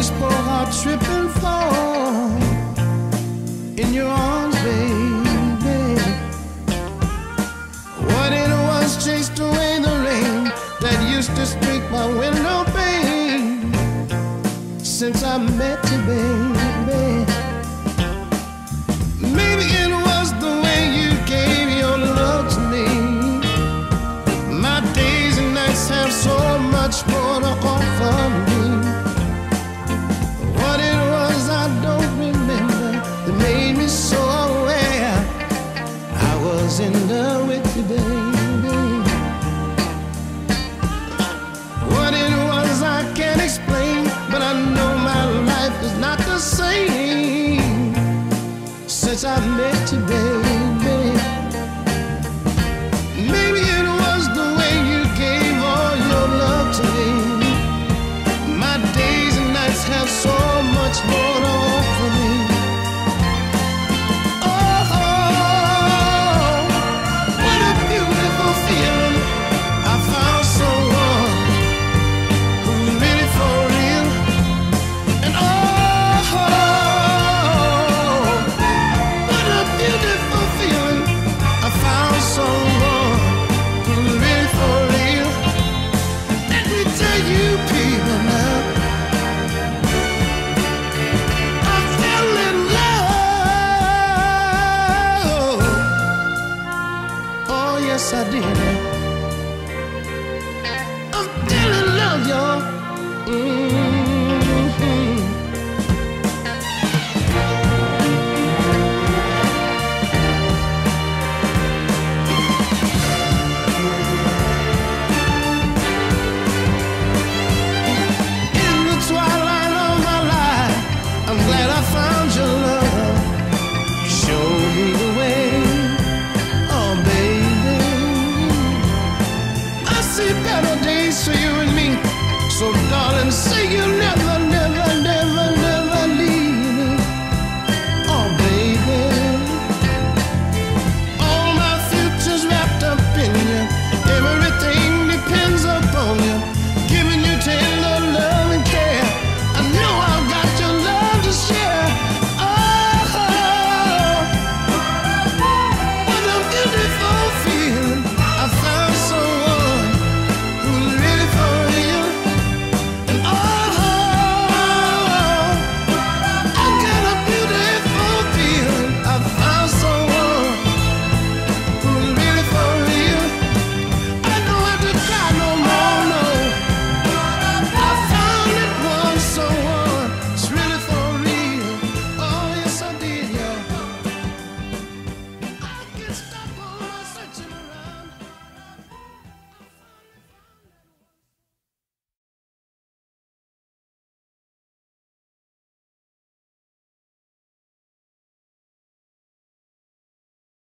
this poor heart tripping fall in your arms, baby. What it was chased away the rain that used to streak my window pane since I met you, baby. was in love with you, baby. What it was I can't explain, but I know my life is not the same since I met you, baby. I did it. I still in love, y'all. Mm.